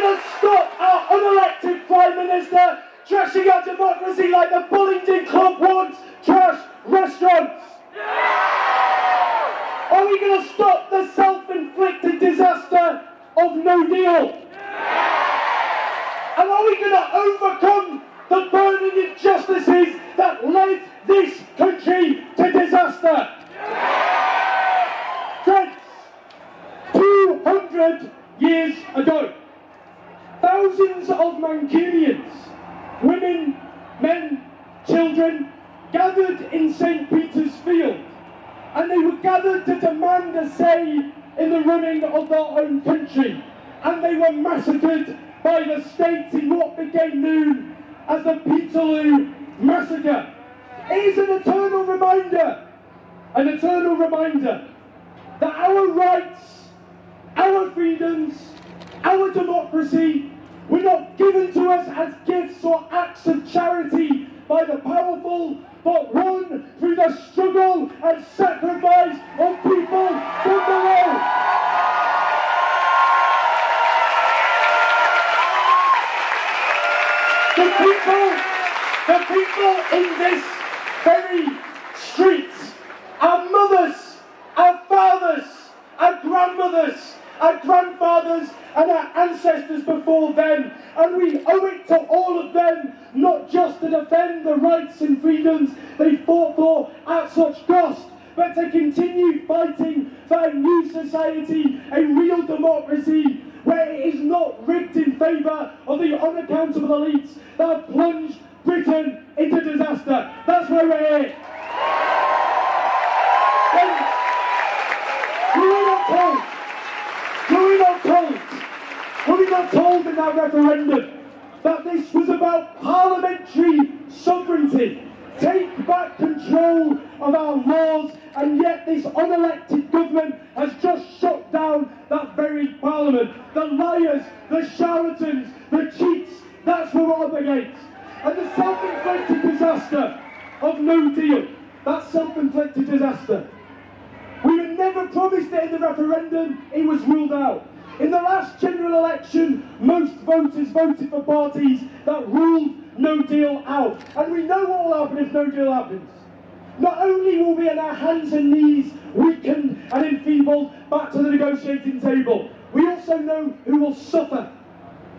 going to stop our unelected Prime Minister trashing our democracy like the Bullingdon Club once trashed restaurants? Are we going to stop the self-inflicted disaster of no deal? And are we going to overcome the burning injustices that led this country to disaster? Friends, 200 years ago, thousands of Mancunians, women, men, children, gathered in St. Peter's Field and they were gathered to demand a say in the running of their own country. And they were massacred by the state in what became known as the Peterloo Massacre. It is an eternal reminder, an eternal reminder that our rights, our freedoms, our democracy were not given to us as gifts or acts of charity by the powerful, but won through the struggle and sacrifice of people from the below. The people, the people in this very streets, our mothers, our fathers, our grandmothers, our grandfathers, and our ancestors before them. And we owe it to all of them not just to defend the rights and freedoms they fought for at such cost, but to continue fighting for a new society, a real democracy, where it is not rigged in favour of the unaccountable elites that have plunged Britain into disaster. That's why we're here. We were not were we not told, not told in that referendum that this was about parliamentary sovereignty? Take back control of our laws, and yet this unelected government has just shut down that very parliament. The liars, the charlatans, the cheats, that's what we're up against. And the self-inflicted disaster of no deal, that self-inflicted disaster. We were never promised it in the referendum, it was ruled out. In the last general election, most voters voted for parties that ruled no deal out. And we know what will happen if no deal happens. Not only will we on our hands and knees, weakened and enfeebled, back to the negotiating table, we also know who will suffer.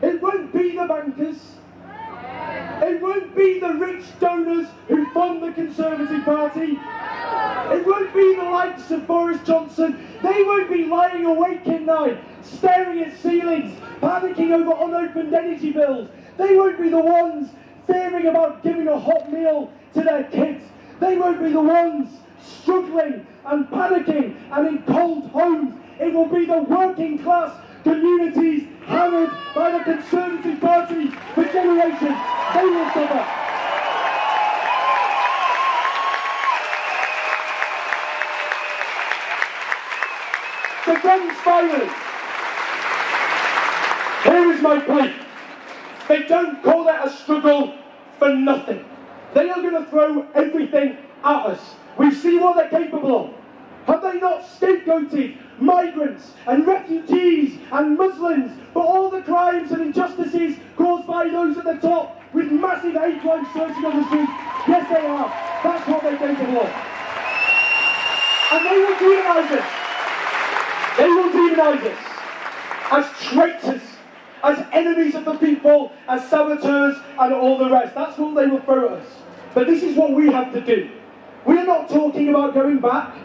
It won't be the bankers. It won't be the rich donors who fund the Conservative Party. It won't be the likes of Boris Johnson. They won't be lying awake at night, staring at ceilings, panicking over unopened energy bills. They won't be the ones fearing about giving a hot meal to their kids. They won't be the ones struggling and panicking and in cold homes. It will be the working class communities hammered by the Conservative Party for generations. They will suffer. The guns fired. Here is my point. They don't call that a struggle for nothing. They are going to throw everything at us. We see what they're capable of. Have they not scapegoated migrants and refugees and Muslims for all the crimes and injustices caused by those at the top with massive hate crimes surging on the streets? Yes, they have. That's what they're capable of. And they will demonise us. They will demonise us as traitors, as enemies of the people, as saboteurs, and all the rest. That's what they will throw at us. But this is what we have to do. We are not talking about going back.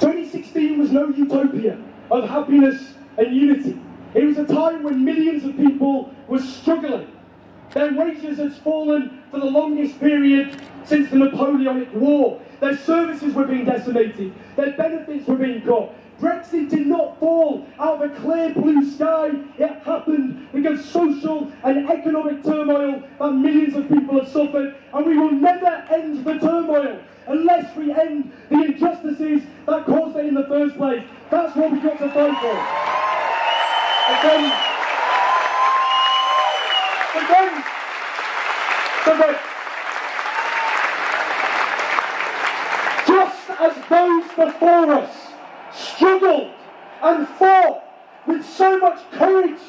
2016 was no utopia of happiness and unity. It was a time when millions of people were struggling. Their wages had fallen for the longest period since the Napoleonic War. Their services were being decimated. Their benefits were being cut. Brexit did not fall out of a clear blue sky. It happened because social and economic turmoil that millions of people have suffered. And we will never end the turmoil unless we end the injustices that caused it in the first place. That's what we've got to fight for. Then, so that just as those before us struggled and fought with so much courage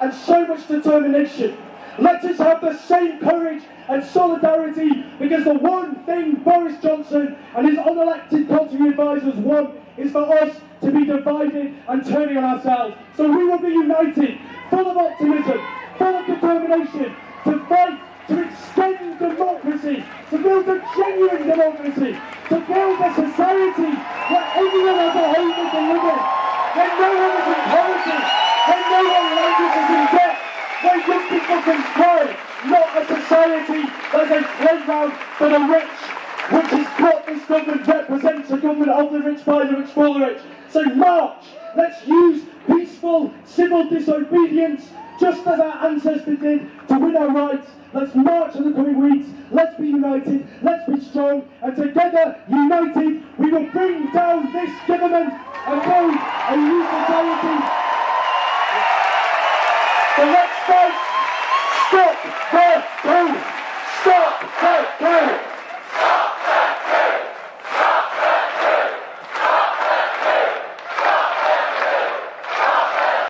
and so much determination. Let us have the same courage and solidarity because the one thing Boris Johnson and his unelected country advisors want is for us to be divided and turning on ourselves. So we will be united, full of optimism, full of determination to fight, to extend democracy, to build a genuine democracy, to build a society where everyone has a home can live in, where no one is in poverty, where no one is in debt, where young people can not a society that's a playground for the rich, which is what this government represents, a government of the rich, by the rich, for the rich. So march, let's use peaceful civil disobedience just as our ancestors did to win our rights. Let's march in the coming weeks. Let's be united. Let's be strong. And together, united, we will bring down this government and build a new society Go